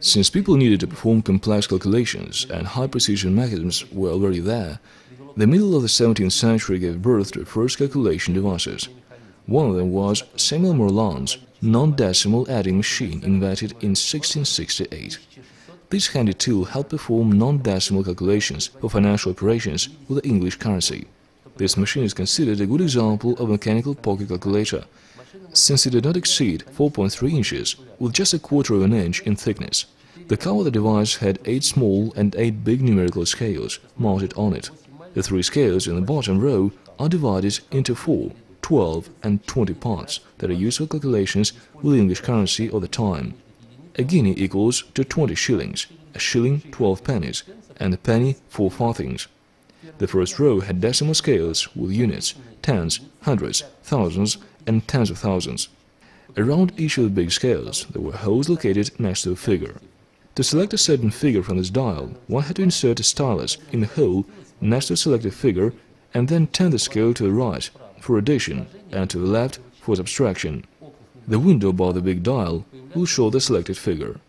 Since people needed to perform complex calculations and high-precision mechanisms were already there, the middle of the 17th century gave birth to the first calculation devices. One of them was Samuel Morland's non-decimal adding machine invented in 1668. This handy tool helped perform non-decimal calculations for financial operations with the English currency. This machine is considered a good example of a mechanical pocket calculator, since it did not exceed 4.3 inches with just a quarter of an inch in thickness. The cover of the device had eight small and eight big numerical scales mounted on it. The three scales in the bottom row are divided into four, 12 and 20 parts that are used for calculations with the English currency of the time. A guinea equals to 20 shillings, a shilling 12 pennies, and a penny 4 farthings. The first row had decimal scales with units, tens, hundreds, thousands, and tens of thousands. Around each of the big scales there were holes located next to a figure. To select a certain figure from this dial, one had to insert a stylus in the hole next to a selected figure and then turn the scale to the right for addition and to the left for subtraction. The window above the big dial will show the selected figure.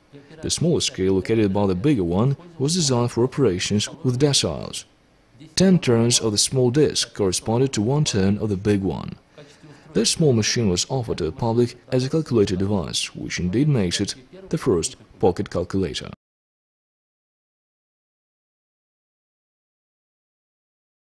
The smaller scale located above the bigger one was designed for operations with deciles. Ten turns of the small disc corresponded to one turn of the big one. This small machine was offered to the public as a calculator device, which indeed makes it the first pocket calculator.